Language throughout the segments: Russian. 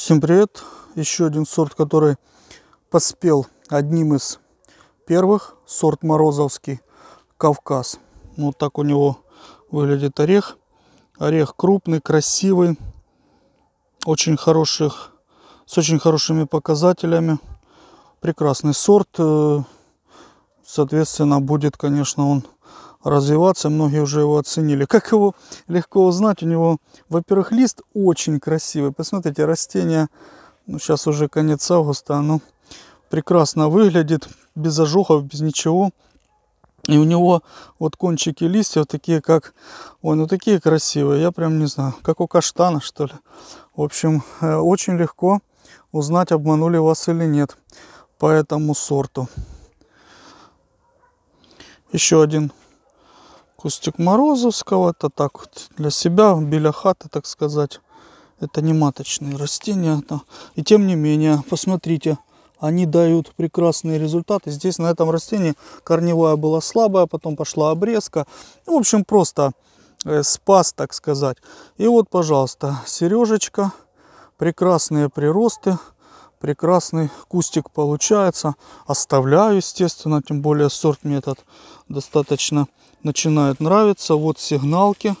Всем привет! Еще один сорт, который поспел одним из первых. Сорт Морозовский Кавказ. Вот так у него выглядит орех. Орех крупный, красивый, очень хороших, с очень хорошими показателями. Прекрасный сорт. Э, соответственно, будет, конечно, он развиваться. Многие уже его оценили. Как его легко узнать? У него, во-первых, лист очень красивый. Посмотрите, растение, ну, сейчас уже конец августа, оно прекрасно выглядит, без ожогов, без ничего. И у него вот кончики листьев такие, как... Ой, ну такие красивые. Я прям не знаю, как у каштана, что ли. В общем, э, очень легко узнать, обманули вас или нет по этому сорту. Еще один кустик Морозовского. Это так вот для себя, біля хаты, так сказать. Это не маточные растения. И тем не менее, посмотрите, они дают прекрасные результаты. Здесь на этом растении корневая была слабая, потом пошла обрезка. В общем, просто э, спас, так сказать. И вот, пожалуйста, сережечка, прекрасные приросты прекрасный кустик получается. Оставляю, естественно, тем более сорт мне этот достаточно начинает нравиться. Вот сигналки.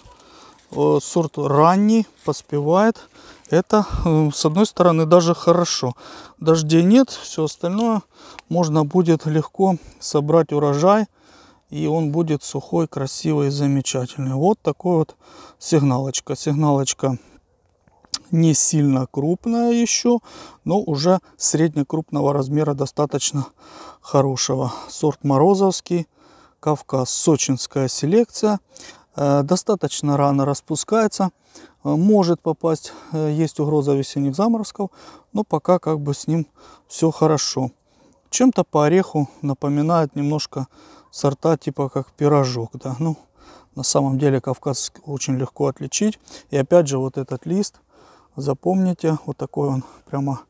Сорт ранний, поспевает. Это, э, с одной стороны, даже хорошо. Дождей нет, все остальное можно будет легко собрать урожай. И он будет сухой, красивый, замечательный. Вот такой вот сигналочка. Сигналочка не сильно крупная еще, но уже среднекрупного размера достаточно хорошего. Сорт Морозовский, Кавказ, сочинская селекция. Э, достаточно рано распускается, э, может попасть, э, есть угроза весенних заморозков, но пока как бы с ним все хорошо. Чем-то по ореху напоминает немножко сорта типа как пирожок, да, ну, на самом деле Кавказ очень легко отличить. И опять же вот этот лист – Запомните, вот такой он, прямо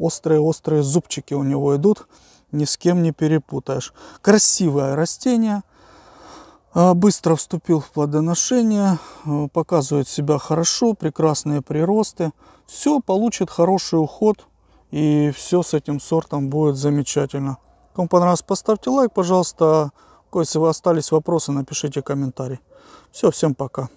острые-острые зубчики у него идут. Ни с кем не перепутаешь. Красивое растение. А, быстро вступил в плодоношение. А, показывает себя хорошо. Прекрасные приросты. Все получит хороший уход. И все с этим сортом будет замечательно. Кому понравилось, поставьте лайк, пожалуйста. Если вы остались вопросы, напишите комментарий. Все, всем пока.